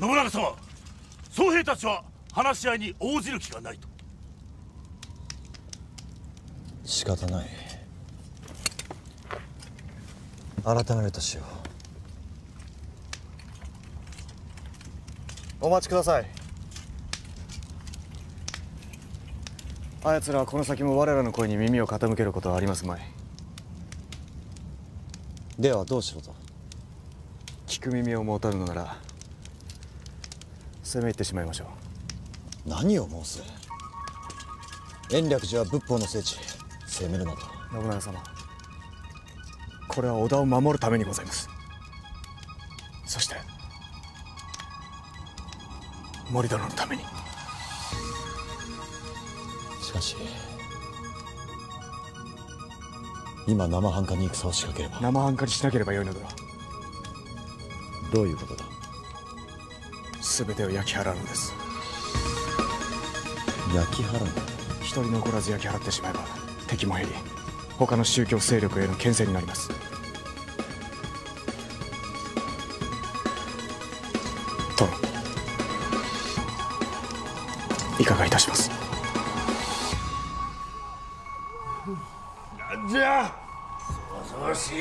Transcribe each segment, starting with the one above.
信長様僧兵たちは話し合いに応じる気がないと。仕方ない。改めるとしよう。お待ちください。あやつらはこの先も我らの声に耳を傾けることはありますまい。ではどうしろと。聞く耳を持たぬのなら攻め入ってしまいましょう。何を申す？延暦寺は仏法の聖地。攻めるなと信長様。これは織田を守るためにございます。そして森殿のために。しかし今生半可に戦を仕掛ければ。生半可にしなければよいのだ。どういうことだ？全てを焼き払うのです。焼き払う？一人残らず焼き払ってしまえば敵も減り他の宗教勢力への牽制になります。殿いかがいたします？なんじゃそわそわしい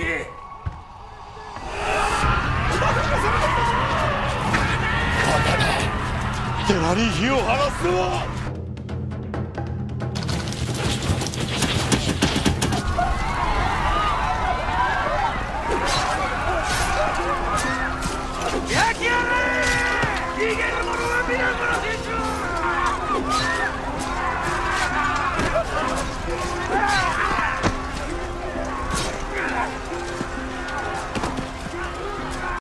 手なり火を晴すのは。焼き